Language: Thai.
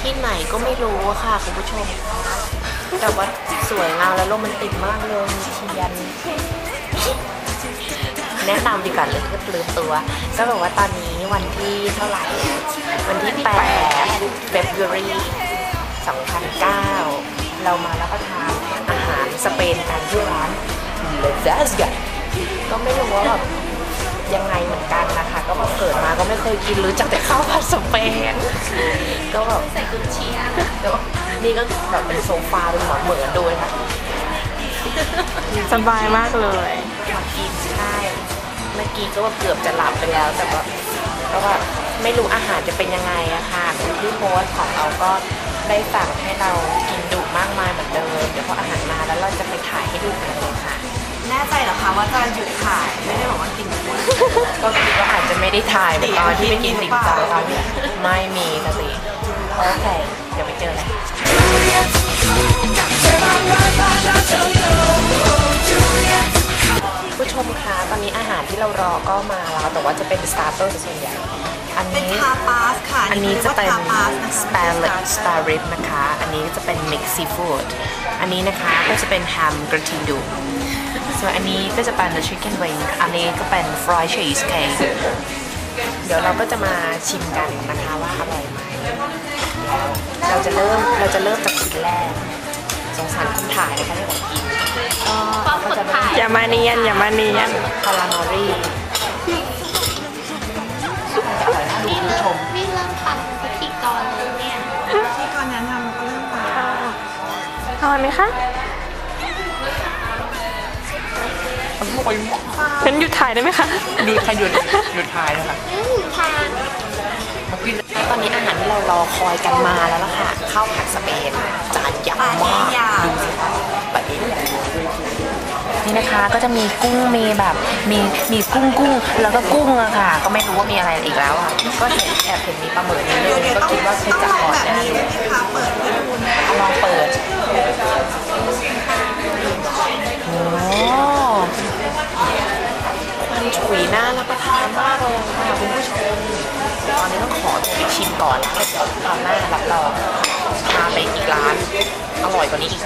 ที่ไหนก็ไม่รู้อะค่ะคุณผู้ชม แต่ว่าสวยงามและโรแมนติกมากเลยมีเทียนแนะนำดีกว่าเลยก็ลืมตัว ก็แบบว่าตอนนี้วันที่เท่าไหร่ วันที่8 February 2009 เรามารับประทานอาหารสเปนกันที่ร้าน l e z a s g a ก็ไม่รู้ว่าแบบยังไงเหมือนกันนะ ก็มาเกิดมาก็ไม่เคยกินรู้จักแต่ข้าวผัดสเปนก็แบบใส่กุนเชียนี่ก็แบบเป็นโซฟาเป็นหมอนเหมือนด้วยค่ะสบายมากเลยมากินใช่เมื่อกี้ก็ว่าเกือบจะหลับไปแล้ว แต่ว่าก็ว่าไม่รู้อาหารจะเป็นยังไงอะค่ะคุณที่โพสต์ของเราก็ได้สั่งให้เรากินดุมากมายเหมือนเดิมเดี๋ยวพออาหารมาแล้วเราจะไปถ่ายให้ดูกันเลยค่ะแน่ใจเหรอคะว่าจะหยุดถ่ายไม่ได้บอกว่ากิน ไม่ได้ถ่ายเหมือนตอนที่ไปกินติ่มซำตอนนี้ไม่มีค่ะสิโอเคเดี๋ยวไปเจอเลยผู้ชมคะตอนนี้อาหารที่เรารอก็มาแล้วแต่ว่าจะเป็น starter ส่วนใหญ่อันเป็นนี้ tapas ค่ะ อันนี้จะเป็น tapas นะคะ spare ribs นะคะ อันนี้จะเป็น mixed seafoodอันนี้นะคะก็จะเป็นแฮมกระทิงดูส่วนอันนี้ก็จะเป็น the chicken wing อันนี้ก็เป็น fried cheese cake เดี๋ยวเราก็จะมาชิมกันนะคะว่าอร่อยไหมเราจะเริ่มเราจะเริ่มจากชิ้นแรก สงสารคนถ่ายนะคะที่ผมกินก็เราก็จะเริ่มอย่ามาเนียนอย่ามาเนียนคาราเมลรี่อร่อยน่าดูคุณผู้ชมนี่เริ่มทำพิธีกรเลยเนี่ยที่ก่อนแนะนำมันก็เริ่มมาอร่อยไหมคะ งั้นหยุดถ่ายได้ไหมคะ หยุดค่ะหยุดหยุดถ่ายนะคะอืมทานตอนนี้อาหารที่เรารอคอยกันมาแล้วล่ะค่ะข้าวผัดสเปนจานใหญ่มากดูสิคะปะเอ๊ะนี่นะคะก็จะมีกุ้งมีแบบมีมีกุ้งกุ้งแล้วก็กุ้งอะค่ะ ก็ไม่รู้ว่ามีอะไรอีกแล้วอะก็เห็นแอบเห็นมีปลาหมึกนิดนึงก็คิดว่าเคยจับ น่ารับประทานมากเลยค่ะคุณผู้ชมตอนนี้ต้องขอตัวไปชิมก่อนแล้วเดี๋ยวคราวหน้ารับรองพาไปอีกร้าน อร่อยกว่านี้อีก